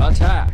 Attack!